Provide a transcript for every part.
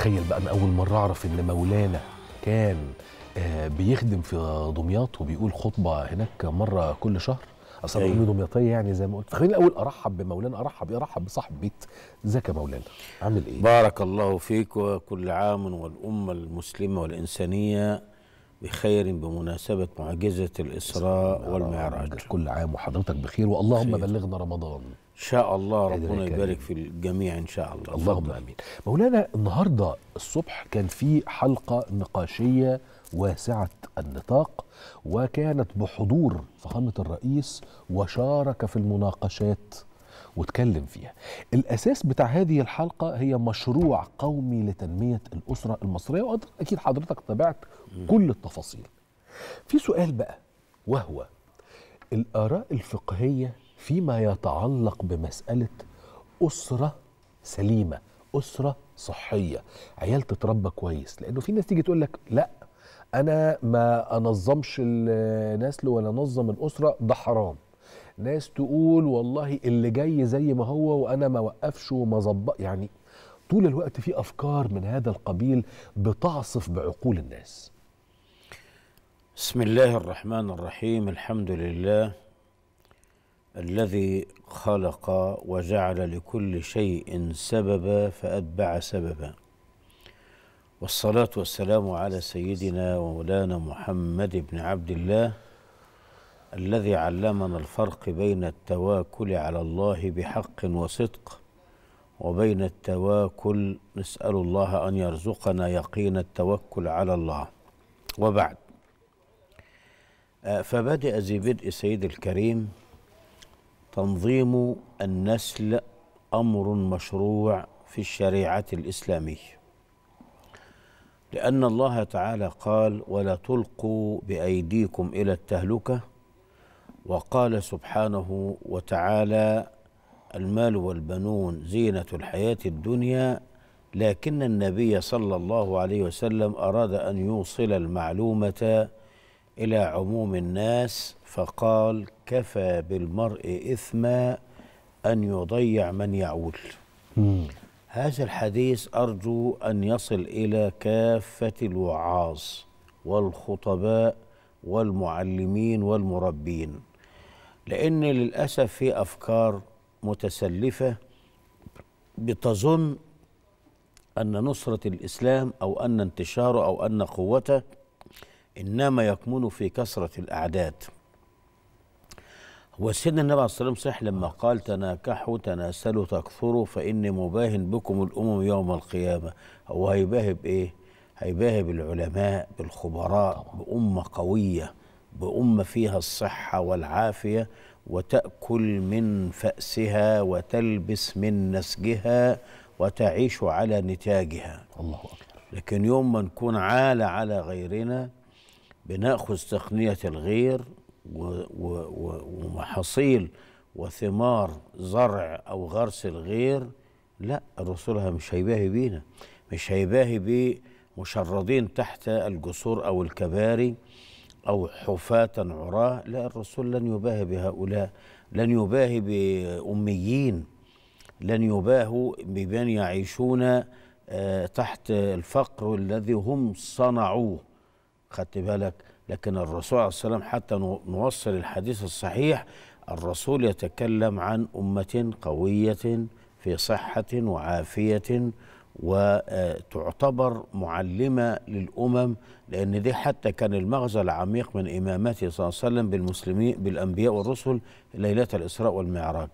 تخيل بقى أنا أول مرة أعرف إن مولانا كان آه، بيخدم في دمياط وبيقول خطبة هناك مرة كل شهر. أصلا. أيوه. دمياطية يعني زي ما قلت. فخليني الأول أرحب بمولانا أرحب أرحب بصاحب بيت. إزيك يا مولانا؟ عامل إيه؟ بارك الله فيك وكل عام والأمة المسلمة والإنسانية بخير بمناسبة معجزة الإسراء والمعراج. كل عام وحضرتك بخير واللهم خير. بلغنا رمضان. شاء الله ربنا. يبارك في الجميع إن شاء الله اللهم. آمين مولانا النهارده الصبح كان في حلقة نقاشية واسعة النطاق وكانت بحضور فخامة الرئيس وشارك في المناقشات واتكلم فيها الأساس بتاع هذه الحلقة هي مشروع قومي لتنمية الأسرة المصرية واكيد حضرتك تابعت كل التفاصيل في سؤال بقى وهو الآراء الفقهية فيما يتعلق بمسألة أسرة سليمة أسرة صحية. عيال تتربى كويس لأنه في ناس تيجي تقول لك لأ أنا ما أنظمش النسل ولا أنظم الأسرة ده حرام. ناس تقول والله اللي جاي زي ما هو وأنا ما وقفش وما ظبط يعني طول الوقت في أفكار من هذا القبيل بتعصف بعقول الناس. بسم الله الرحمن الرحيم الحمد لله. الذي خلق وجعل لكل شيء سببا فأتبع سببا. والصلاة والسلام على سيدنا ومولانا محمد بن عبد الله الذي علمنا الفرق بين التواكل على الله بحق وصدق وبين التواكل نسأل الله أن يرزقنا يقين التوكل على الله. وبعد. فبدأ ذي بدء سيد الكريم تنظيم النسل أمر مشروع في الشريعة الإسلامية. لأن الله تعالى قال ولا تلقوا بأيديكم إلى التهلكة وقال سبحانه وتعالى المال والبنون زينة الحياة الدنيا لكن النبي صلى الله عليه وسلم أراد أن يوصل المعلومة إلى عموم الناس فقال كفى بالمرء إثما أن يضيع من يعول. هذا الحديث أرجو أن يصل إلى كافة الوعاظ والخطباء والمعلمين والمربين لأن للأسف في أفكار متسلفة بتظن أن نصرة الإسلام أو أن انتشاره أو أن قوته إنما يكمن في كثرة الأعداد. هو سيدنا النبي عليه الصلاة والسلام صح لما قال تناكحوا تناسلوا تكثروا فإني مباهن بكم الأمم يوم القيامة. هو هيباهي بإيه؟ هيباهي بالعلماء بالخبراء بأمة قوية بأمة فيها الصحة والعافية وتأكل من فأسها وتلبس من نسجها وتعيش على نتاجها. الله أكبر. لكن يوم ما نكون عالة على غيرنا بنأخذ تقنية الغير ومحاصيل وثمار زرع أو غرس الغير لا الرسول مش هيباهي بينا. مش هيباهي بمشردين تحت الجسور أو الكباري أو حفاة عراة لا الرسول لن يباهي بهؤلاء لن يباهي بأميين لن يباهوا بمن يعيشون آه، تحت الفقر الذي هم صنعوه. خدت بالك لكن الرسول عليه والسلام حتى نو- نوصل الحديث الصحيح الرسول يتكلم عن أمة قوية في صحة وعافية وتعتبر معلمة للأمم لأن دي حتى كان المغزى العميق من إمامته صلى الله عليه وسلم بالمسلمين بالأنبياء والرسل ليلة الإسراء والمعراج.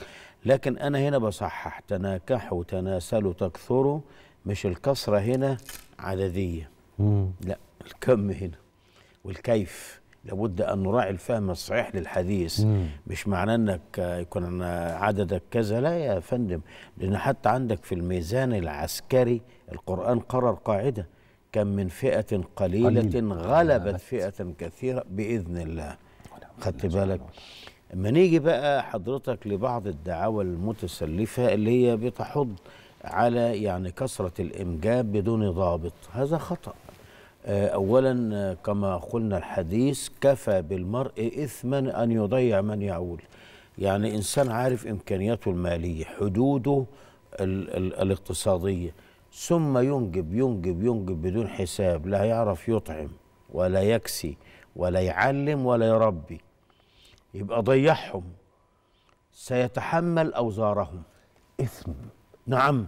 لكن أنا هنا بصحح تناكحوا تناسلوا تكثروا مش الكثرة هنا عددية. لا الكم هنا. والكيف. لابد أن نراعي الفهم الصحيح للحديث. مم. مش معناه إنك يكون عددك كذا لا يا فندم. لأن حتى عندك في الميزان العسكري القرآن قرر قاعدة. كم من فئة قليلة قليل. غلبت. فئة كثيرة بإذن الله. خدت بالك؟ اما نيجي بقى حضرتك لبعض الدعاوى المتسلفة اللي هي بتحض على يعني كثرة الإنجاب بدون ضابط. هذا خطأ. آه، اولا آه، كما قلنا الحديث كفى بالمرء اثما أن يضيع من يعول. يعني إنسان عارف إمكانياته المالية حدوده ال ال الاقتصادية. ثم ينجب ينجب ينجب بدون حساب لا يعرف يطعم ولا يكسي ولا يعلم ولا يربي. يبقى ضيعهم. سيتحمل أوزارهم. إثم. نعم.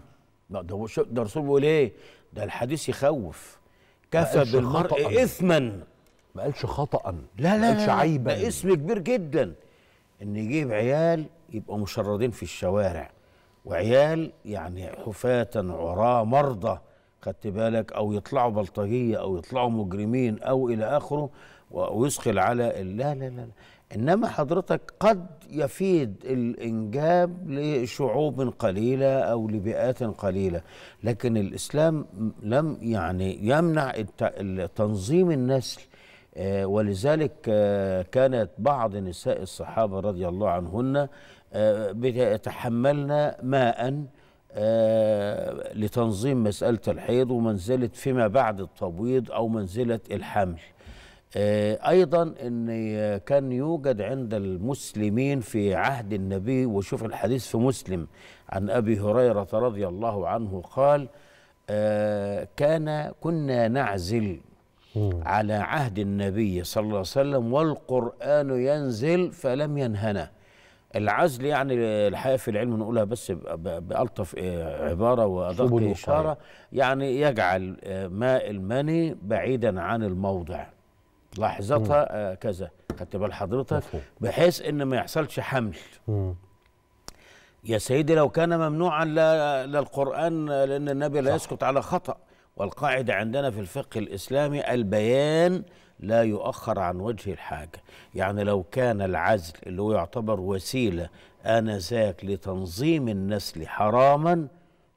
ده الرسول بيقول إيه؟ ده الحديث يخوف. كفى بالمرء خطأ. اثما. ما قالش خطأ. لا ما لا قالش لا عيبا. ده اسم كبير جدا. إن يجيب عيال يبقوا مشردين في الشوارع. وعيال يعني حفاة عراة مرضى. خدت بالك؟ أو يطلعوا بلطجية أو يطلعوا مجرمين أو إلى آخره. و- ويثقل على لا لا لا. إنما حضرتك قد يفيد الإنجاب لشعوب قليلة أو لبيئات قليلة لكن الإسلام لم يعني يمنع تنظيم النسل آه، ولذلك آه، كانت بعض نساء الصحابة رضي الله عنهن آه، بيتحملن ماء لتنظيم مسألة الحيض ومنزلة فيما بعد التبويض أو منزلة الحمل. آه، أيضا أن كان يوجد عند المسلمين في عهد النبي وشوف الحديث في مسلم عن أبي هريرة رضي الله عنه قال آه، كان كنا نعزل على عهد النبي صلى الله عليه وسلم والقرآن ينزل فلم ينهنا. العزل يعني الحقيقة في العلم نقولها بس ب- ب- بألطف عبارة وأدق أسلوب الوقاية. إشارة. يعني يجعل آه، ماء المني بعيدا عن الموضع. لحظتها آه، كذا. خدت بال حضرتك. بحيث إن ما يحصلش حمل. مم. يا سيدي لو كان ممنوعا لا- للقرآن لأن النبي لا يسكت على خطأ. والقاعدة عندنا في الفقه الإسلامي البيان لا يؤخر عن وجه الحاجة. يعني لو كان العزل اللي هو يعتبر وسيلة آنذاك لتنظيم النسل حراما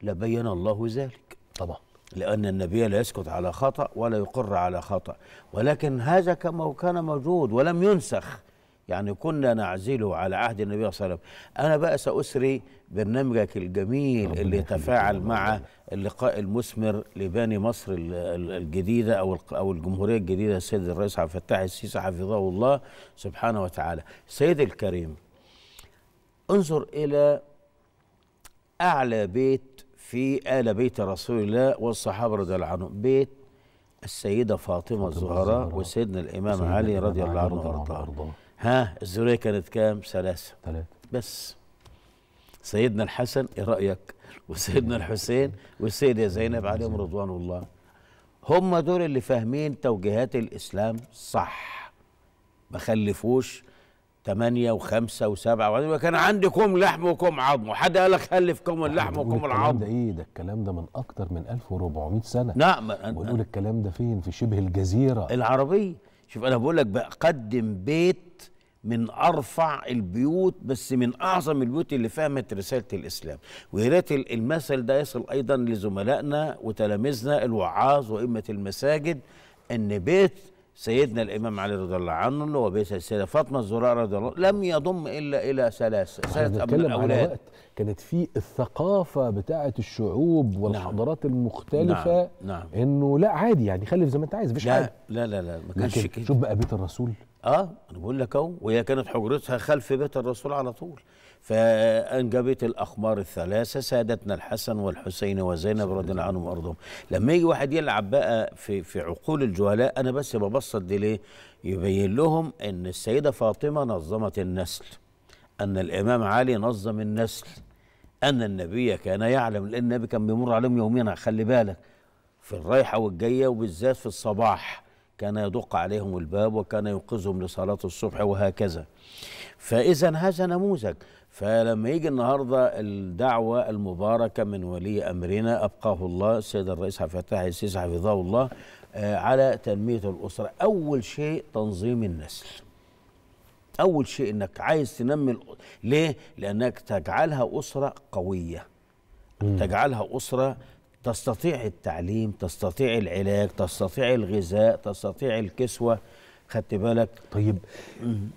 لبين الله ذلك. طبعا. لأن النبي لا يسكت على خطأ ولا يقر على خطأ. ولكن هذا كما كان موجود ولم ينسخ. يعني كنا نعزله على عهد النبي صلى الله عليه وسلم. أنا بقى سأسري برنامجك الجميل اللي رب. مع اللقاء المثمر لبني مصر ال- ال- الجديدة أو أو الجمهورية الجديدة السيد الرئيس عبد الفتاح السيسي حفظه الله سبحانه وتعالى. سيد الكريم انظر إلى أعلى بيت في آل بيت رسول الله والصحابة رضي الله عنهم. بيت السيدة فاطمة الزهراء وسيدنا الإمام علي رضي الله عنه وأرضاه. ها الذرية كانت كام؟ ثلاثة. ثلاثة. بس. سيدنا الحسن إيه رأيك؟ وسيدنا الحسين والسيده زينب عليهم رضوان الله. هم دول اللي فاهمين توجيهات الإسلام صح. ما خلفوش ثمانية وخمسة وسبعة وبعدين كان عندكم لحم وكم عظم وحد قال لك خلفكم اللحم بنقول وكم العظم. ده إيه؟ ده الكلام ده من أكتر من 1400 سنة. نعم ونقول الكلام ده فين؟ في شبه الجزيرة. العربية. شوف أنا بقول لك بقى قدم بيت من أرفع البيوت بس من أعظم البيوت اللي فهمت رسالة الإسلام. ويا ريت ال- المثل ده يصل أيضا لزملائنا وتلاميذنا الوعاظ وأئمة المساجد أن بيت سيدنا الإمام علي رضي الله عنه اللي هو بيت السيدة فاطمة الزهراء رضي الله لم يضم إلا إلى ثلاث إحنا ثلاث أولاد كانت في الثقافة بتاعة الشعوب والحضارات المختلفة نعم، نعم. إنه لا عادي يعني خلف زي ما أنت عايز مفيش لا حاجة. لا لا لا ما كانش كده. شوف بقى بيت الرسول. آه أنا بقول لك أهو وهي كانت حجرتها خلف بيت الرسول على طول. فأنجبت الاخبار الثلاثة سادتنا الحسن والحسين وزينب رضي الله عنهم وارضاهم لما يجي واحد يلعب بقى في في عقول الجهلاء أنا بس ببسط دي ليه؟ يبين لهم إن السيدة فاطمة نظمت النسل أن الإمام علي نظم النسل أن النبي كان يعلم لأن النبي كان بيمر عليهم يومين خلي بالك في الرايحة والجاية وبالذات في الصباح. كان يدق عليهم الباب وكان ينقذهم لصلاة الصبح وهكذا. فإذا هذا نموذج. فلما يجي النهاردة الدعوة المباركة من ولي أمرنا أبقاه الله السيد الرئيس عبد الفتاح السيسي حفظه الله آه، على تنمية الأسرة. أول شيء تنظيم النسل. أول شيء إنك عايز تنمي ليه؟ لأنك تجعلها أسرة قوية. تجعلها أسرة تستطيع التعليم تستطيع العلاج تستطيع الغذاء تستطيع الكسوة. خدت بالك؟ طيب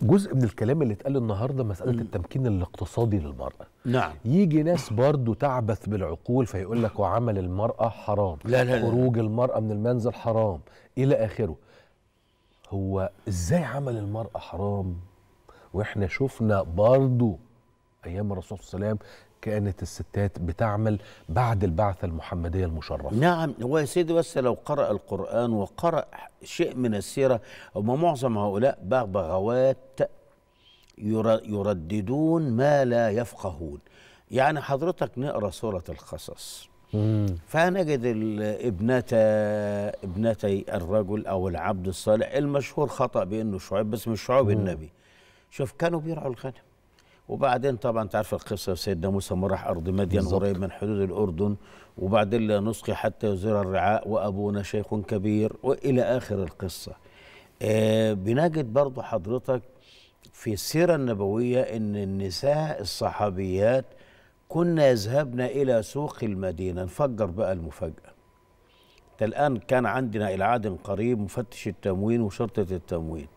جزء من الكلام اللي اتقال النهارده مسألة التمكين الاقتصادي للمرأة. نعم. يجي ناس برضو تعبث بالعقول فيقول لك وعمل المرأة حرام لا لا لا. خروج المرأة من المنزل حرام إلى آخره. هو إزاي عمل المرأة حرام؟ وإحنا شفنا برضو أيام الرسول صلى الله عليه وسلم كانت الستات بتعمل بعد البعثة المحمدية المشرفة. نعم هو يا سيدي بس لو قرأ القرآن وقرأ شيء من السيرة هم معظم هؤلاء بغبغاوات ير- يرددون ما لا يفقهون. يعني حضرتك نقرأ سورة القصص. فنجد ابنتا ابنتي الرجل أو العبد الصالح المشهور خطأ بإنه شعيب بس مش شعيب النبي. شوف كانوا بيرعوا الغنم. وبعدين طبعا أنت عارف القصة سيدنا موسى ما راح ارض مدين. قريب من حدود الأردن وبعدين لا نسقي حتى يزور الرعاء وأبونا شيخ كبير وإلى آخر القصة. آه بنجد برضو حضرتك في السيرة النبوية إن النساء الصحابيات كن يذهبن إلى سوق المدينة. نفجر بقى المفاجأة. ده الآن كان عندنا إلى قريب مفتش التموين وشرطة التموين.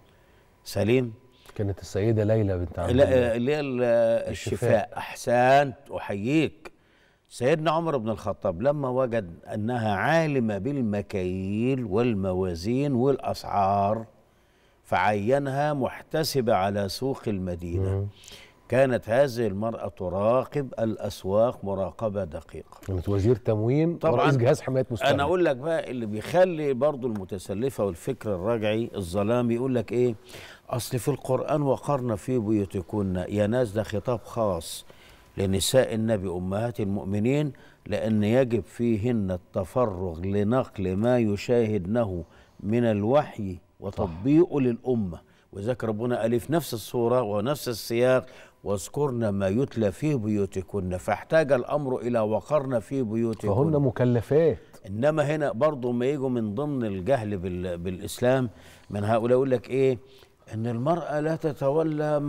سليم؟ كانت السيدة ليلى بنت عبد الله. اللي هي ال- الشفاء. أحسنت أحييك. سيدنا عمر بن الخطاب لما وجد أنها عالمة بالمكاييل والموازين والأسعار فعينها محتسبة على سوق المدينة. كانت هذه المرأة تراقب الأسواق مراقبة دقيقة. كانت وزير تموين طبعاً. ورئيس جهاز حماية مستهلك أنا أقول لك بقى اللي بيخلي برضو المتسلفة والفكر الرجعي الظلامي يقول لك إيه؟ أصل في القرآن وقرن في بيوتكن يا ناس ده خطاب خاص لنساء النبي أمهات المؤمنين لأن يجب فيهن التفرغ لنقل ما يشاهدنه من الوحي وتطبيقه للأمة. وذاك ربنا قال في نفس الصورة ونفس السياق واذكرن ما يتلى في بيوتكن. فاحتاج الأمر إلى وقرن في بيوتكن. فهن مكلفات. إنما هنا برضه ما يجوا من ضمن الجهل بال... بالإسلام من هؤلاء يقول لك إيه؟ إن المرأة لا تتولى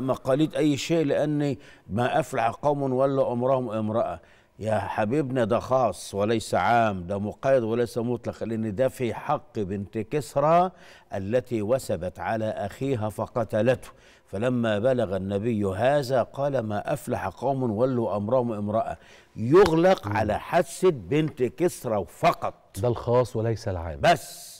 مقاليد أي شيء لأن ما أفلح قوم ولوا امرهم امرأة. يا حبيبنا ده خاص وليس عام ده مقيد وليس مطلق لأن ده في حق بنت كسرى التي وثبت على أخيها فقتلته. فلما بلغ النبي هذا قال ما أفلح قوم ولوا أمرهم امرأة. يغلق على حادثه بنت كسرى فقط. ده الخاص وليس العام. بس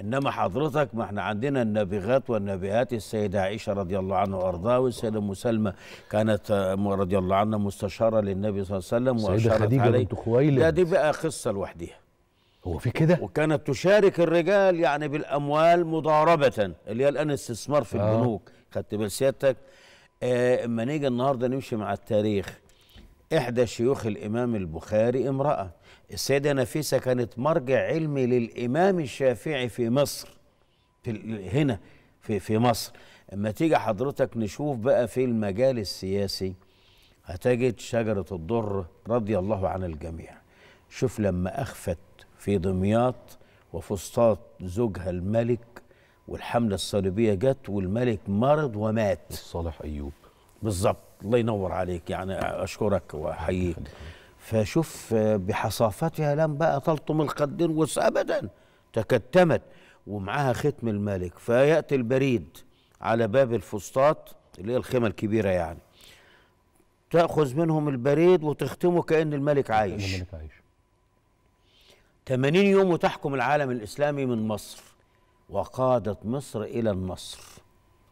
إنما حضرتك ما إحنا عندنا النابغات والنابغات السيدة عائشة رضي الله عنها وأرضاها والسيدة أم سلمى كانت آه، رضي الله عنها مستشارة للنبي صلى الله عليه وسلم السيدة وأشارت خديجة عليه. بنت خويلد. ده دي بقى قصة لوحدها هو في كده؟ وكانت تشارك الرجال يعني بالأموال مضاربة اللي هي الآن استثمار في آه. البنوك. خدت بال سيادتك. آه، اما نيجي النهارده نمشي مع التاريخ. إحدى شيوخ الإمام البخاري امرأة السيدة نفيسة كانت مرجع علمي للإمام الشافعي في مصر في هنا في في مصر. اما تيجي حضرتك نشوف بقى في المجال السياسي هتجد شجرة الضر رضي الله عن الجميع. شوف لما أخفت في دمياط وفسطاط زوجها الملك والحملة الصليبية جت والملك مرض ومات. الصالح أيوب. بالظبط الله ينور عليك. يعني أشكرك وأحييك. فشوف بحصافتها لم بقى تلطم الخدين وس ابدا تكتمت. ومعاها ختم الملك. فيأتي البريد على باب الفسطاط اللي هي الخيمة الكبيرة يعني. تأخذ منهم البريد وتختمه كأن الملك عايش. الملك عايش. 80 يوم وتحكم العالم الإسلامي من مصر. وقادت مصر إلى النصر.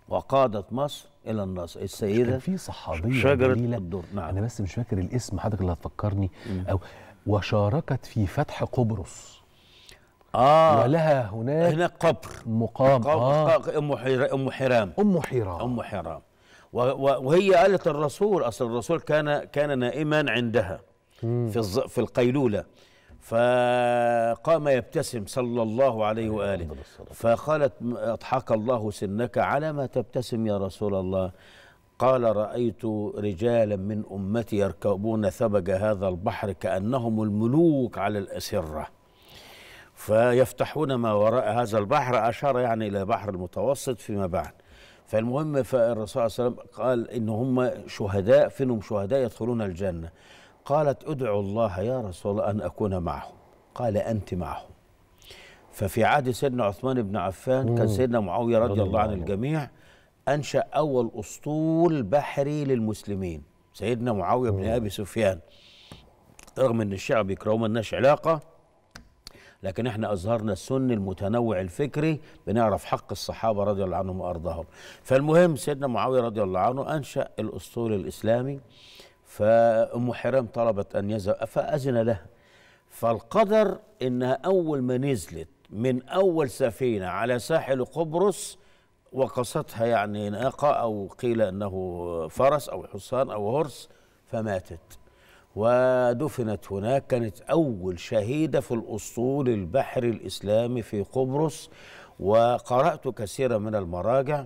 وقادت مصر إلى النصر. كان السيدة في صحابية شجرة جليلة الدر نعم. أنا بس مش فاكر الاسم حضرتك اللي هتفكرني. أو وشاركت في فتح قبرص. آه. ولها هناك هناك قبر. مقام. آه. قبر أم حرام أم حرام أم حراء أم حرام و- و- وهي قالت الرسول أصل الرسول كان كان نائما عندها في في القيلولة. فقام يبتسم صلى الله عليه وآله. فقالت أضحك الله سنك على ما تبتسم يا رسول الله. قال رأيت رجالا من أمتي يركبون ثبج هذا البحر كأنهم الملوك على الأسرة. فيفتحون ما وراء هذا البحر أشار يعني إلى بحر المتوسط فيما بعد. فالمهم فالرسول صلى الله عليه وسلم قال إن هم شهداء فينهم شهداء يدخلون الجنة. قالت ادعو الله يا رسول الله أن أكون معهم. قال أنت معهم. ففي عهد سيدنا عثمان بن عفان كان سيدنا معاوية رضي الله عن الجميع أنشأ أول أسطول بحري للمسلمين سيدنا معاوية بن أبي سفيان. رغم أن الشعب يكرهوا ملناش علاقة لكن إحنا أظهرنا السن المتنوع الفكري بنعرف حق الصحابة رضي الله عنهم وأرضاهم. فالمهم سيدنا معاوية رضي الله عنه أنشأ الأسطول الإسلامي. فأم حرام طلبت أن يذهب فأذن لها. فالقدر إنها أول ما نزلت من أول سفينة على ساحل قبرص وقصتها يعني ناقة أو قيل أنه فرس أو حصان أو هرس فماتت. ودفنت هناك كانت أول شهيدة في الأسطول البحري الإسلامي في قبرص وقرأت كثيرا من المراجع.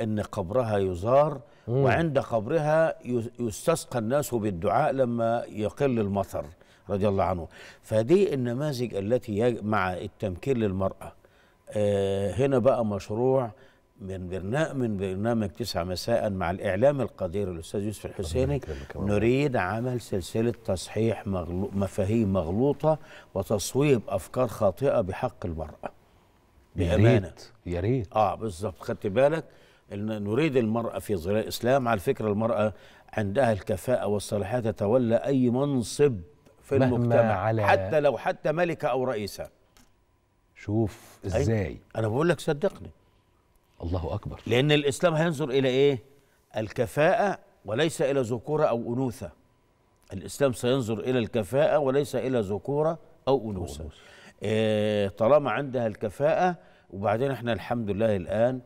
أن قبرها يزار وعند قبرها يس- يستسقى الناس بالدعاء لما يقل المطر رضي الله عنه. فدي النماذج التي مع التمكين للمرأة. آه، هنا بقى مشروع من برنامج من برنامج تسعة مساء مع الإعلام القدير الأستاذ يوسف الحسيني. نريد عمل سلسلة تصحيح مغلو مفاهيم مغلوطة وتصويب أفكار خاطئة بحق المرأة. يا بأمانة. ريت يا ريت. آه بالظبط خدت بالك؟ ان نريد المرأة في ظلال الإسلام على فكرة المرأة عندها الكفاءة والصلاحيه تتولى أي منصب في مهما المجتمع على- حتى لو حتى ملكة أو رئيسة. شوف أيوة. إزاي. أنا بقول لك صدقني. الله أكبر. لأن الإسلام هينظر إلى إيه؟ الكفاءة وليس إلى ذكورة أو أنوثة. الإسلام سينظر إلى الكفاءة وليس إلى ذكورة أو أنوثة. إيه طالما عندها الكفاءة وبعدين إحنا الحمد لله الآن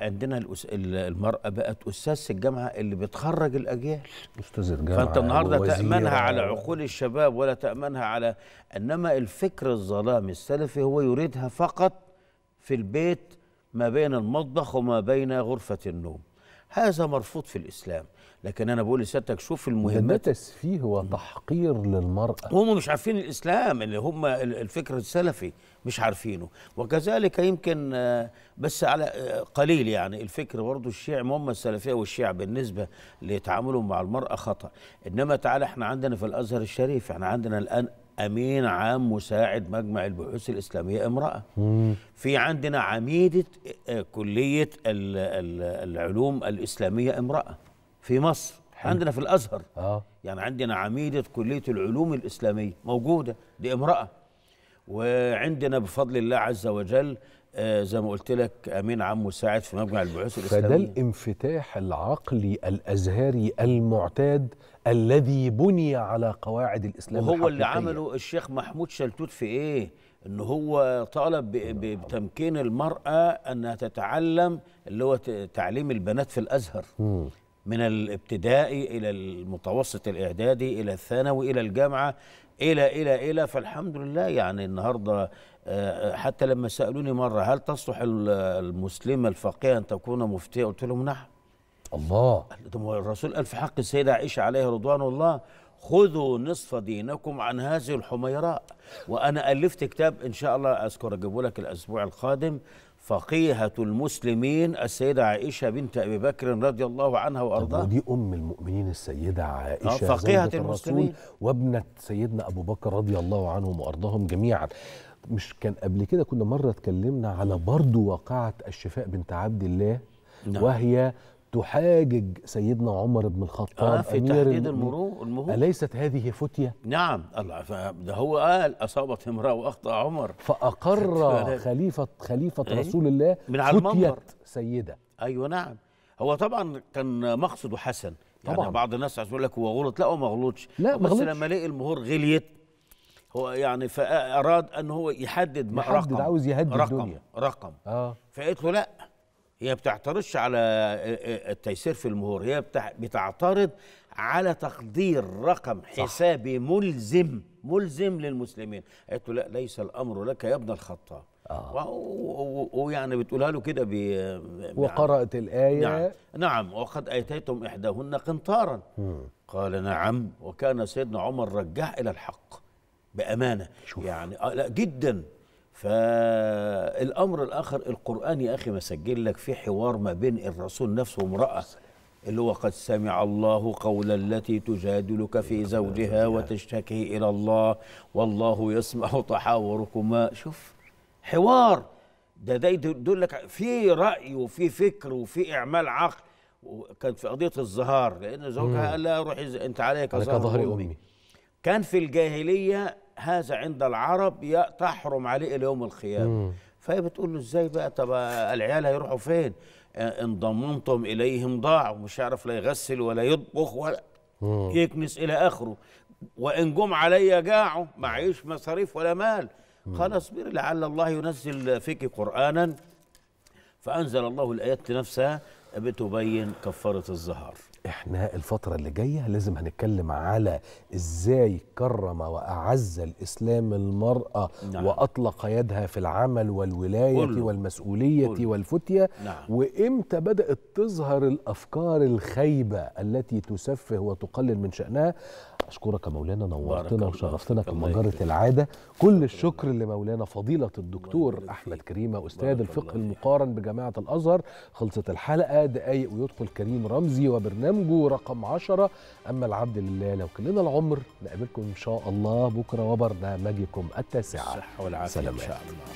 عندنا الأس... ال- المرأة بقت أستاذ الجامعة اللي بتخرج الأجيال. أستاذ الجامعة فأنت النهارده ووزيرة تأمنها على عقول الشباب ولا تأمنها على إنما الفكر الظلامي السلفي هو يريدها فقط في البيت ما بين المطبخ وما بين غرفة النوم. هذا مرفوض في الإسلام. لكن أنا بقول لسيادتك شوف ده ده المهمات تسفيه وتحقير للمرأة. هم مش عارفين الإسلام اللي هم ال- الفكر السلفي. مش عارفينه. وكذلك يمكن آه، بس على آه، قليل يعني. الفكر برضه الشيعي هم السلفية والشيعة بالنسبة لتعاملهم مع المرأة خطأ. إنما تعالى إحنا عندنا في الأزهر الشريف إحنا عندنا الآن أمين عام مساعد مجمع البحوث الإسلامية امرأة. في عندنا عميدة آه، كلية ال- ال- العلوم الإسلامية امرأة في مصر. عندنا في الأزهر. آه. يعني عندنا عميدة كلية العلوم الإسلامية موجودة دي امرأة. وعندنا بفضل الله عز وجل آه، زي ما قلت لك أمين عام مساعد في مجمع البحوث فده الإسلامية الانفتاح العقلي الازهري المعتاد الذي بني على قواعد الإسلام وهو اللي الحقيقية. عمله الشيخ محمود شلتوت في إيه؟ إن هو طالب ب- بتمكين المرأة أنها تتعلم اللي هو تعليم البنات في الأزهر مم. من الابتدائي إلى المتوسط الإعدادي إلى الثانوي إلى الجامعة إلى إلى إلى فالحمد لله يعني النهارده آه، حتى لما سألوني مرة هل تصلح ال- المسلمه الفقيهه أن تكون مفتيه قلت لهم نعم. الله. الرسول قال في حق السيدة عائشة عليه رضوان الله خذوا نصف دينكم عن هذه الحميراء. وأنا ألفت كتاب إن شاء الله أذكر أجيبه لك الأسبوع القادم فقيهة المسلمين السيدة عائشة بنت أبي بكر رضي الله عنها طب وأرضاها ودي أم المؤمنين السيدة عائشة آه، فقيهة المسلمين. وابنة سيدنا أبو بكر رضي الله عنهم وأرضاهم جميعا مش كان قبل كده كنا مرة اتكلمنا على برضو واقعة الشفاء بنت عبد الله نعم. وهي تحاجج سيدنا عمر بن الخطاب آه في تحديد. المرور المهور أليست هذه فتية؟ نعم الله ده هو قال أصابت امرأة وأخطأ عمر فأقر. خليفة خليفة إيه؟ رسول الله من على فتية المنبر. سيدة أيوه نعم هو طبعا كان مقصده حسن يعني طبعاً. بعض الناس عايز يقول لك هو غلط لا هو ما غلطش لا، ما بس غلطش. لما لقي المهور غليت هو يعني فاراد أن هو يحدد يحدد، رقم عاوز يهدي رقم الدنيا. رقم آه فقلت له لا هي بتعترضش على التيسير في المهور هي بتع- بتعترض على تقدير رقم حسابي ملزم ملزم للمسلمين. قلت له لا ليس الأمر لك يا ابن الخطاب. آه. ويعني بتقولها له كده ب- وقرأت الآية. نعم. نعم وقد آتيتم إحداهن قنطارا. قال نعم وكان سيدنا عمر رجع إلى الحق بأمانة. شوف. يعني آه لا جدا. فالأمر الآخر القرآن يا أخي مسجل لك في حوار ما بين الرسول نفسه وامرأة اللي هو قد سمع الله قول التي تجادلك في زوجها وتشتكي إلى الله والله يسمع تحاوركما. شوف حوار. ده ده يدل لك في رأي وفي فكر وفي إعمال عقل. وكان في قضية الظهار لأن زوجها قال لها روحي أنت عليك ظهر أمي. كان في الجاهلية هذا عند العرب تحرم عليه إلى يوم القيامة. فهي بتقول له إزاي بقى؟ طب العيال هيروحوا فين؟ آه، إن ضممتم إليهم ضاعوا مش هيعرف لا يغسل ولا يطبخ ولا يكنس إلى آخره. وإن جم علي جاعوا معيش مصاريف ولا مال. قال اصبري لعل الله ينزل فيك قرانا. فأنزل الله الآيات نفسها بتبين كفارة الظهر إحنا الفترة اللي جاية لازم هنتكلم على إزاي كرم وأعز الإسلام المرأة نعم. وأطلق يدها في العمل والولاية كله. والمسؤولية كله. والفتية نعم. وإمتى بدأت تظهر الأفكار الخايبة التي تسفه وتقلل من شأنها أشكرك يا مولانا نورتنا وشرفتنا يكرمك. العادة كل الشكر لمولانا فضيلة الدكتور فيك. كريمة أستاذ بارك الفقه. المقارن بجامعة الأزهر خلصت الحلقة دقايق ويدخل كريم رمزي سمجو رقم 10 أما العبد لله لو كلنا العمر نقابلكم إن شاء الله بكرة وبرنامجكم التاسعة الصحة والعافية إن شاء الله.